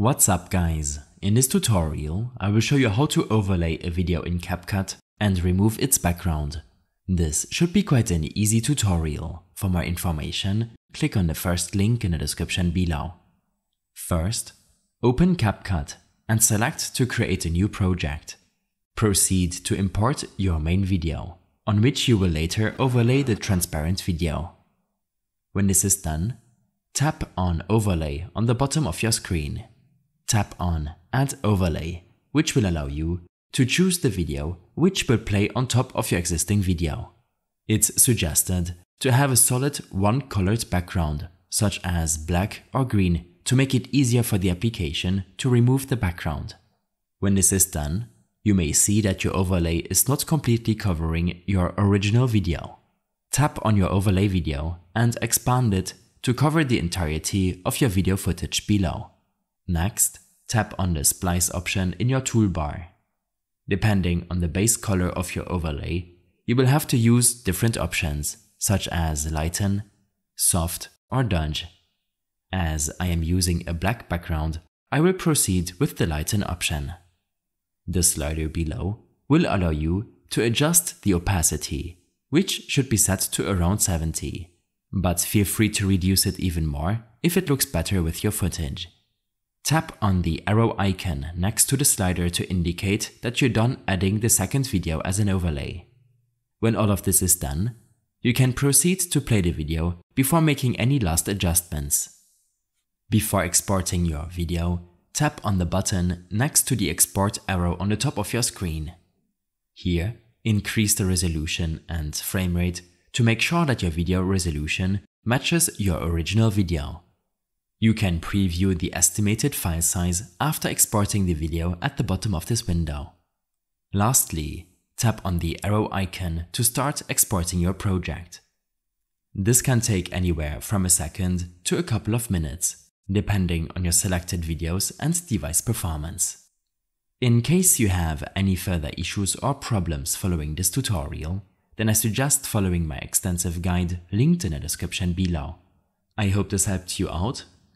What's up guys? In this tutorial, I will show you how to overlay a video in CapCut and remove its background. This should be quite an easy tutorial. For more information, click on the first link in the description below. First, open CapCut and select to create a new project. Proceed to import your main video, on which you will later overlay the transparent video. When this is done, tap on Overlay on the bottom of your screen. Tap on Add Overlay, which will allow you to choose the video which will play on top of your existing video. It's suggested to have a solid one-colored background, such as black or green, to make it easier for the application to remove the background. When this is done, you may see that your overlay is not completely covering your original video. Tap on your overlay video and expand it to cover the entirety of your video footage below. Next, tap on the splice option in your toolbar. Depending on the base color of your overlay, you will have to use different options such as lighten, soft or dunge. As I am using a black background, I will proceed with the lighten option. The slider below will allow you to adjust the opacity, which should be set to around 70, but feel free to reduce it even more if it looks better with your footage. Tap on the arrow icon next to the slider to indicate that you're done adding the second video as an overlay. When all of this is done, you can proceed to play the video before making any last adjustments. Before exporting your video, tap on the button next to the export arrow on the top of your screen. Here, increase the resolution and frame rate to make sure that your video resolution matches your original video. You can preview the estimated file size after exporting the video at the bottom of this window. Lastly, tap on the arrow icon to start exporting your project. This can take anywhere from a second to a couple of minutes, depending on your selected videos and device performance. In case you have any further issues or problems following this tutorial, then I suggest following my extensive guide linked in the description below. I hope this helped you out